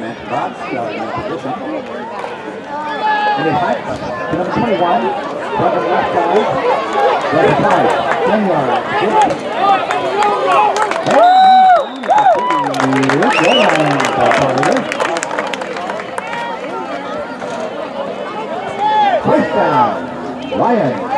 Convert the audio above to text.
Matt Bob starting in position. And number 21, running left side, right side, 10 yards. He's